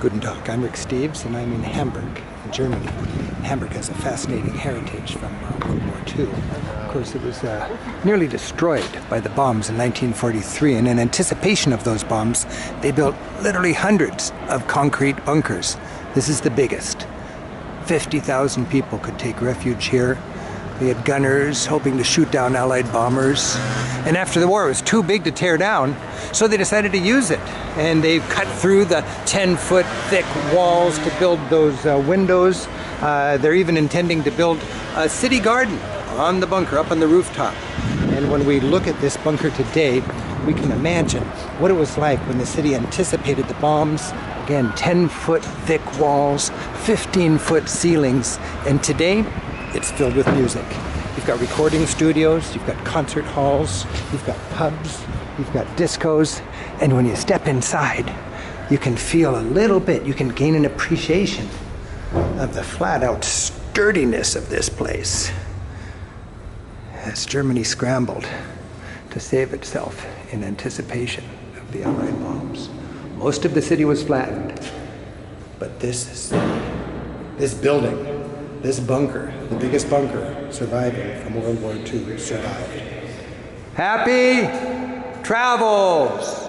Guten Tag, I'm Rick Steves and I'm in Hamburg, in Germany. Hamburg has a fascinating heritage from uh, World War II. Of course, it was uh, nearly destroyed by the bombs in 1943, and in anticipation of those bombs, they built literally hundreds of concrete bunkers. This is the biggest. 50,000 people could take refuge here. They had gunners hoping to shoot down Allied bombers. And after the war, it was too big to tear down, so they decided to use it. And they cut through the 10 foot thick walls to build those uh, windows. Uh, they're even intending to build a city garden on the bunker, up on the rooftop. And when we look at this bunker today, we can imagine what it was like when the city anticipated the bombs. Again, 10 foot thick walls, 15 foot ceilings, and today it's filled with music. You've got recording studios, you've got concert halls, you've got pubs, you've got discos, and when you step inside, you can feel a little bit, you can gain an appreciation of the flat out sturdiness of this place as Germany scrambled to save itself in anticipation of the Allied bombs. Most of the city was flattened, but this city, this building, this bunker, the biggest bunker surviving from World War II, survived. Happy travels!